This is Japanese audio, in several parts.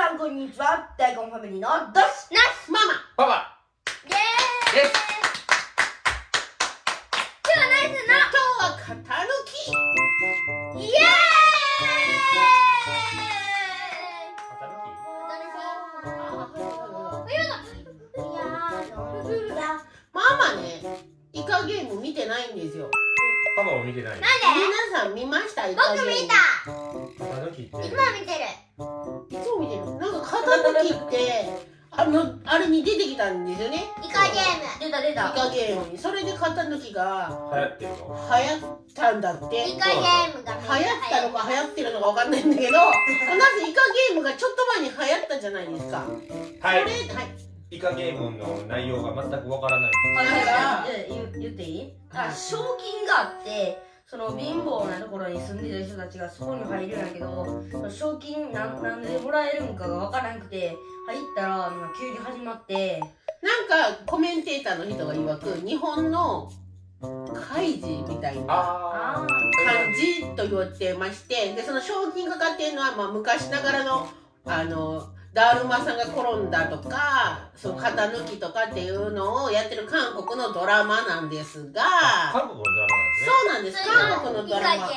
さんこんにちは大根ファミリーのドシナスママ。パパ。イエーイ。です今日はナイス今日は型抜き。のイエーイ。ママねイカゲーム見てないんですよ。パパも見てない。なんで皆さん見ましたイカゲーム。僕見たなんか型抜きってあのあれに出てきたんですよね。イカゲーム。出た出イカゲームに。それで型抜きが流行ってるの？流行ったんだって。イカゲームが流行ったのか流行ってるのかわかんないんだけど なぜイカゲームがちょっと前に流行ったじゃないですか。はそれいはい。イカゲームの内容が全くわからない。あだから言言っていい？あ賞金があってその貧乏なところに住んでる人たちがそこに入るんやけど賞金なんなんでもらえるんかがわからなくて入ったら急に始まって。なんかコメンテーターの人が曰く日本のカイジみたいな感じと言ってましてでその賞金かかってるのは、まあ、昔ながらのあのダールマさんが転んだとかその型抜きとかっていうのをやってる韓国のドラマなんですがあ韓国のドラマなんですね。そうなんです。韓国のドラマ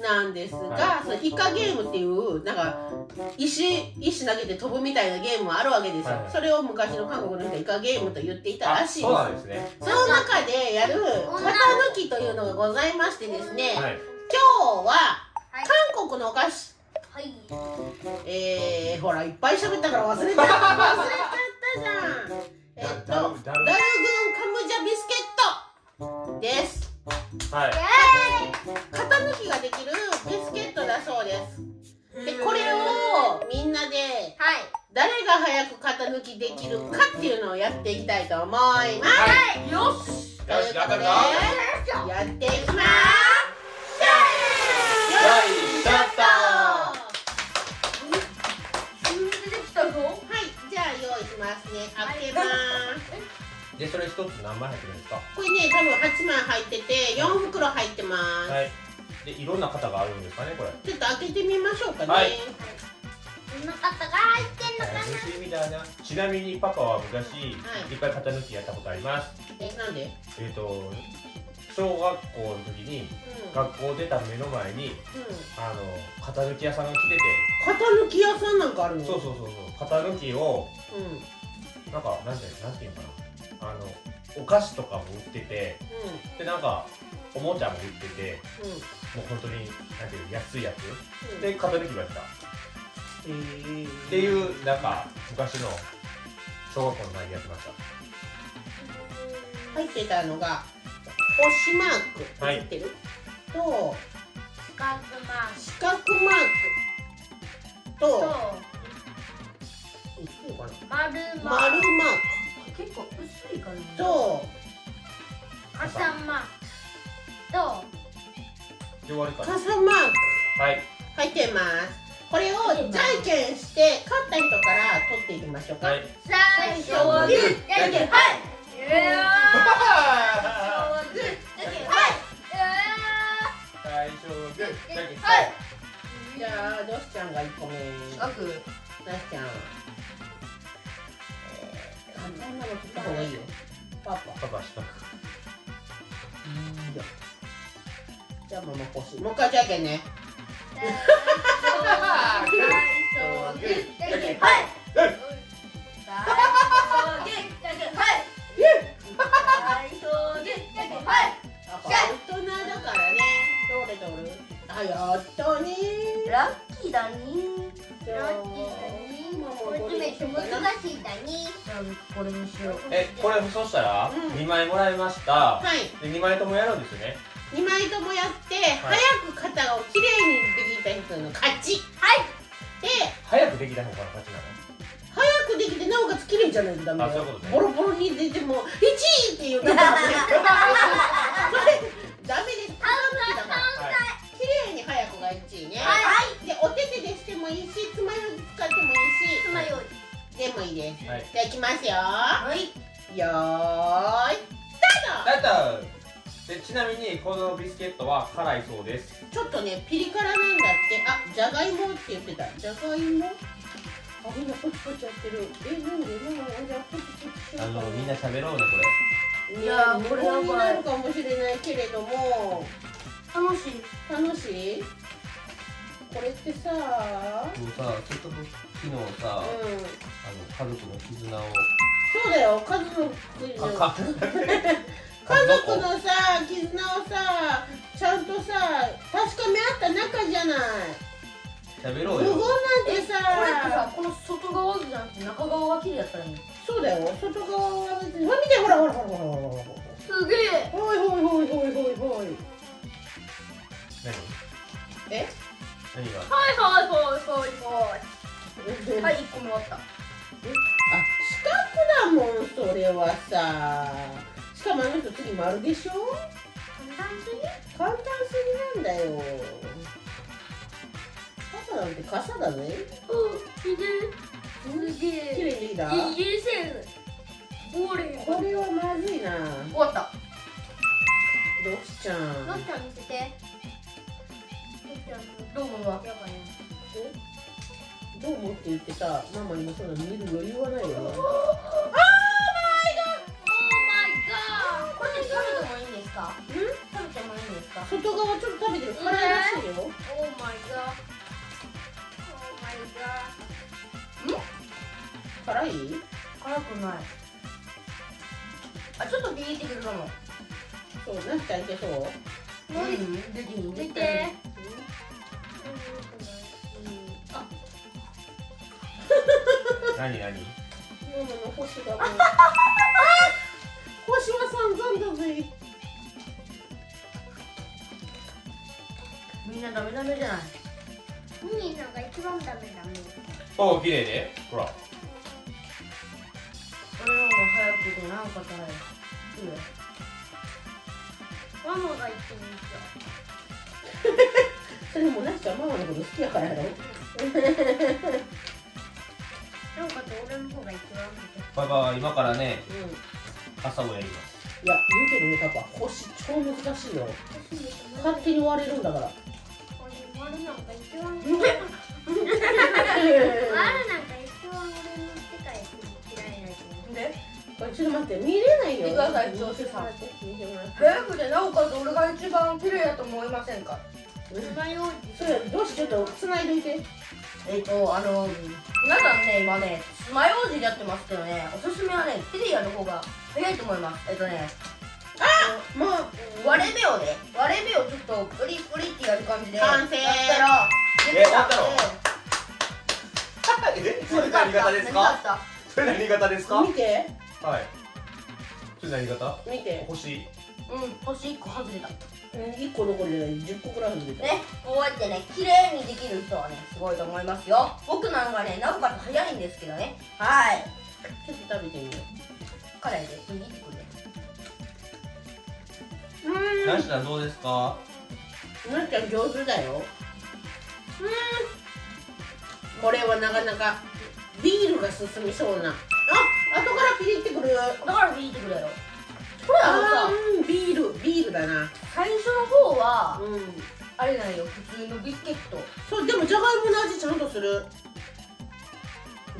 なんですが、はい。そのイカゲームっていうなんか石石投げて飛ぶみたいなゲームもあるわけですよ、はい。それを昔の韓国の人はイカゲームと言っていたらしいです。そうなんですね。その中でやる型抜きというのがございましてですね、はい。今日ははい。韓国のお菓子はい。えー、ほらいっぱい喋ったから忘れちゃった。忘れちゃったじゃん。えっとダルグンカムジャビスケットです。はい。型抜きができるビスケットだそうです。でこれをみんなではい。誰が早く型抜きできるかっていうのをやっていきたいと思います。はい。よし。というよしことで頑張るぞやってじゃあ用意しますね。開けます。トでそれ一つ何枚入ってるんですか？これね、多分8枚入ってて、4袋入ってます。はいでいろんな型があるんですかねこれ？ちょっと開けてみましょうかね。はいこんな方が入ってんのかな？いなちなみにパパは昔、はいい、っぱい型抜きやったことありますえ、なんで？えっ、と小学校の時にうん。学校出た目の前にうん。あの型抜き屋さんが来て型抜き屋さんなんかあるの？てそうそうそうそう型抜きをうん。なんかなんてなんていうのかなあのお菓子とかも売っててでなんかおもちゃも売っててうん。うん。もう本当になんていうの安いやつうん。で型抜きましたえーっていうなんか昔の小学校の前にやってました入ってたのが星マークはい映ってる？とスカートマーク四角マークと丸丸ママーーク。結構薄い感じ。クと傘マ。ークとで終わりかマーク。はい。入ってます。これをじゃんけんして勝った人から取っていきましょうか。はい。最初はグー。じゃんけん。はい。はい最初はグー。じゃんけんはい。じゃあどしちゃんが1個目。ちゃん。た方がいいよ。パパ。パパ四角いいよ。じゃあママ腰。もう一回じゃんけんね。はい。ラッキーだねラッキーこれどれにしいだね。これにしよう。えこれそしたらうん。2枚もらいました。はい。で2枚ともやるんですよね。2枚ともやって、はい。早く型をきれいにできた人の勝ち。はい。で早くできた方が勝ちなの？早くできてなおかつきれいじゃないとダメだよあそういうことね。ボロボロに出ても1位っていうのがダメダメです。反対だが1位ね、はい。でお手手でしてもいいしつまようじ使ってもいいし。つまようでもいいです。はい。じゃあいきますよ。はい。よーいスタート。だったでちなみにこのビスケットは辛いそうです。ちょっとねピリ辛なんだって。あじゃがいもって言ってた。じゃがいも？あみんなポチポチやってる。えなんで？ママじゃあポチポチあのみんな喋ろうねこいいややこれーこれやばいになるかもしれないけれども。楽しい。楽しい？これってされそうさせっかく昨日さ、あのうん家族の絆を。そうだよ家族のかか。家族の さ絆をさちゃんとさ確かめ合った仲じゃない。喋ろうよ。無言なんてこれってささこの外側じゃなくて中側が綺麗やったらいいのそうだよ外側は別に。ほら見てほらほらほらほらほらほら。すげえはいはい1個も終わった。あ四角だもんそれはさ。しかもあの人次丸でしょ？簡単すぎ簡単すぎなんだよ。パパなんて傘だぜ。うんすげえすげ綺え麗にいいだいい線ボーレンこれはまずいな。終わった。どうしちゃん。のっちゃん見せて。どう思う？わやばいどう思って言ってさママ今そんな見る余裕はないよ。これ食べてもいいんですか？食べてもいいんですか？外側ちょっと食べてる辛いらしいよオーマイガーオーマイガー辛い辛くない。あちょっとビリってくるかも。そうなんいけそう。うん。できる見て何何？ママの星がもう？星は散々だぜ。みんなダメダメじゃない？ミーのが一番ダメだね。おお綺麗でほら。俺の方が早くてなんか大変ママが一番いいそれもなっちゃんママのこと好きやからやろ パパは今からねうん。朝をやります。いや言うけどねパパ。星超難しいよ。勝手に割れるんだから。なんか一番丸なんか一番俺の世界嫌いな人。で？これちょっと待って見れないよ。見てくださいさん。見てもらって早くてなおかつ俺が一番綺麗やと思いませんか？爪楊それどうしちょっと繋いどいて。えっ、とあの皆さんね今ね爪楊枝やってますけどねおすすめはねテリアの方が早いと思います。えっ、とねもう割れ目をね割れ目をちょっとプリプリってやる感じで完成。やったらえ終わったの？でえそれ何型ですか？それ何型ですか？見て。はい。それ何型？見て。星。うん星1個外れたうん1個どころで10個ぐらい外れたねこうやってね綺麗にできる人はねすごいと思いますよ。僕なんかねなおかつ早いんですけどね。はい。ちょっと食べてみよ辛いで握ってくれなしさんどうですか？うなっちゃん上手だよ。これはなかなかビールが進みそうな。あ後からピリってくる。だから握ってくれよこれあのあさビールビールだな。最初の方はうん。あれなんよ普通のビスケット。そうでもじゃがいもの味ちゃんとする。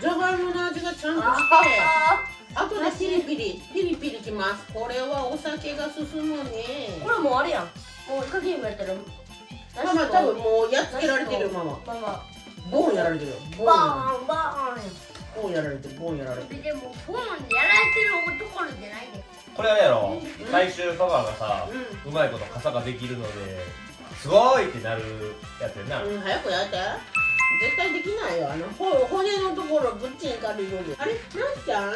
じゃがいもの味がちゃんとして。ああとでピリピリピリピリきます。これはお酒が進むね。ーこれもうあれやん。もうイカゲームやったらママ多分もうやっつけられてるママママボーンやられてるよ。ボーンバーンバーン。ボーンやられてるボーンやられてる。でもフォーンやられてるところじゃないで。これあれやろ最終パパがさうまいこと傘ができるのですごいってなるやつやな。うん、うん、早くやって。絶対できないよ。あのほ骨のところぶっちんかるようにあれ？なっちゃん？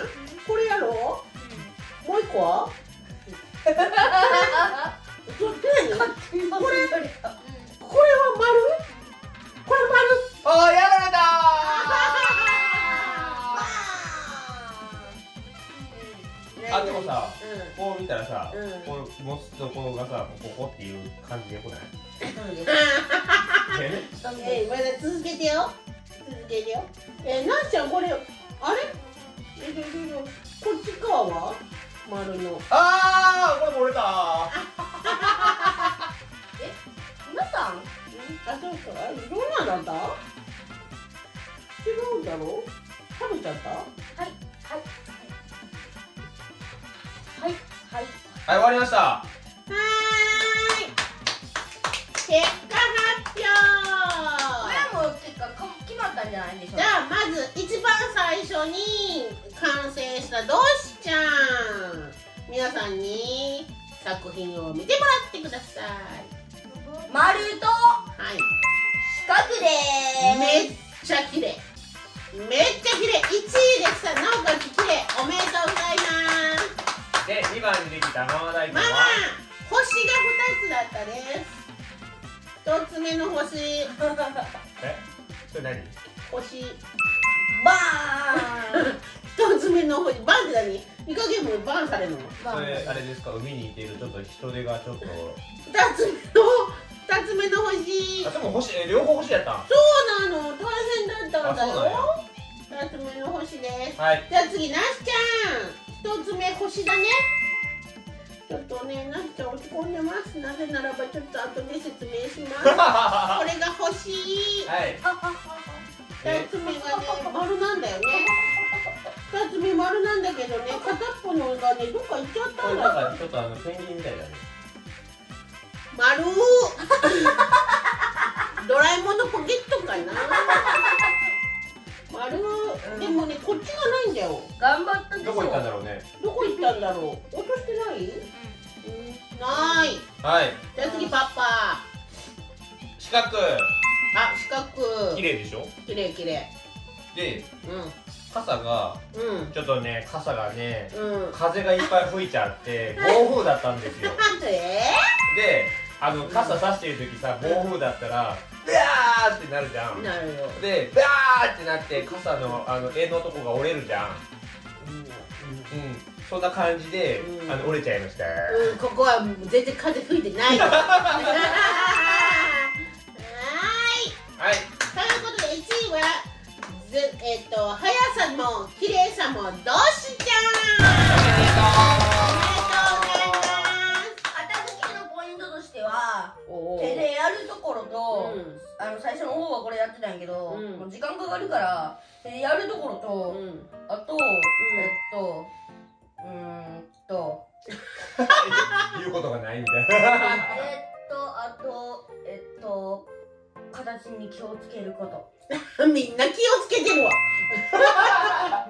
これやろう？もう一個？は これ？これは丸？これ丸？あーやられたあでもさうこう見たらさ、うん。こう持つところがさここっていう感じでよくない？え？ー、まだ続けてよ。続けてよ。えー、なっちゃんこれあれ？えどどどこっち側は？丸の。あーこれも折れた。皆さん？あそうそうあどんなんだった？違うだろ？食べちゃった？はいはい。はいはいはい終わりました。はーい。結果発表。これはもう結果か決まったんじゃないでしょうじゃあまず一番最初に完成したドシちゃん。皆さんに作品を見てもらってください。丸とはい。四角でめっちゃ綺麗。めっちゃ綺麗1位でしたなおかつ綺麗おめでとうございますで2番にできたママ大根ママは星が2つだったです。1つ目の星。えそれ何？星。バ1つ目の星。バンって何？イカゲームバンされるの？ーン。それあれですか？海にいているちょっと人手がちょっと。2つ目の2つ目の星。あでも星え両方星やったん？そうなの。大変だったんだあそうなんよ2つ目の星です。はい。じゃあ次なしちゃん。1つ目星だねちょっとねなしちゃん落ち込んでます。なぜならばちょっと後で説明します。こはれが星い。2つ目がね丸なんだよね。2つ目丸なんだけどね片っぽのがねどっか行っちゃったんだかちょっとあのペンギンみたいだね。丸。ドラえもんのポケットかな。丸。でもねこっちがないんだよ。頑張ったでしょ。どこ行ったんだろうね。どこ行ったんだろう傘がうん。ちょっとね傘がねうん。風がいっぱい吹いちゃって暴風だったんですよ。で？であの傘さしてる時さ暴風だったらビャーってなるじゃん。なるよ。でビャーってなって傘のあの柄のとこが折れるじゃん。うん。うん。そんな感じで、うん。あの折れちゃいました。うん、ここは全然風吹いてない。よ はーい。はい。ということで1位はぜえっ、と速さも綺麗さもどしちゃん。おめでとうござい片付けのポイントとしては手でやるところと、うん。あの最初の方はこれやってたんやけど、うん。もう時間かかるから手でやるところと、うん。あと、えっとうーんと。言うことがないみたいな。えっとあとえっと形に気をつけること。みんな気をつけてるわ。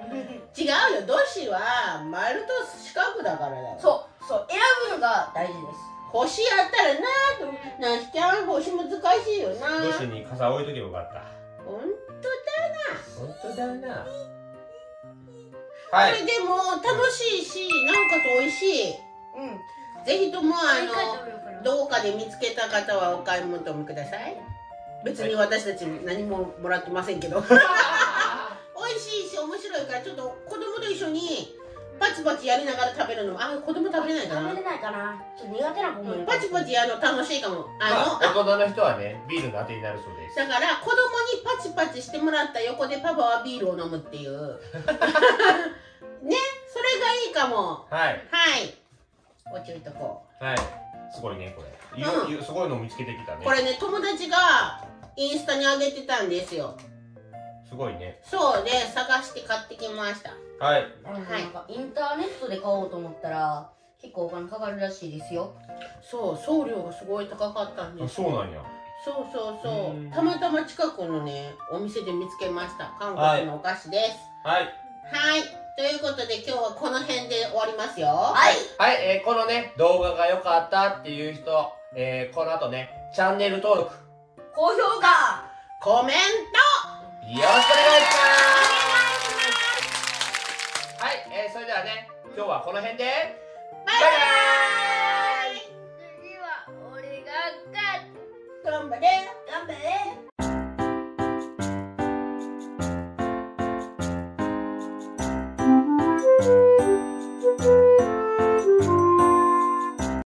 違うよ。ドシは丸と四角だからだよ。そうそう選ぶのが大事です。星やったらなーと。なしちゃん星難しいよな。どうしてに傘置いとけばよかった。ほん本当だな。こはい。れでも楽しいしなおかつ美味しい。うん。ぜひともあのどこかで見つけた方はお買い求めください別に私たち何ももらってませんけど。美味しいし面白いからちょっと子供と一緒にパチパチやりながら食べるの。もあ子供食べれないかな。食べれないかな。ちょっと苦手な子もいる。パチパチやるの楽しいかも。あの、まあ、大人の人はねビールのあてになるそうです。だから子供にパチパチしてもらった横でパパはビールを飲むっていう。ねそれがいいかも。はい。はい。置いといとこはい。すごいねこれ。ゆうん。ゆすごいの見つけてきたね。うこれね友達がインスタに上げてたんですよ。すごいね。そうで探して買ってきました。はい。なんかインターネットで買おうと思ったら結構お金かかるらしいですよ。そう送料がすごい高かったんあです。そうなんや。そうそうそう。うん。たまたま近くのねお店で見つけました。韓国のお菓子です。はい。はい、ということで今日はこの辺で終わりますよ。はい。はい、えーこのね動画が良かったっていう人、えーこの後ねチャンネル登録よ高評価コメンろしくお願いします。はい、えーそれではね今日はこの辺で。トバイバイ。次は俺が勝つ。頑張れ頑張れ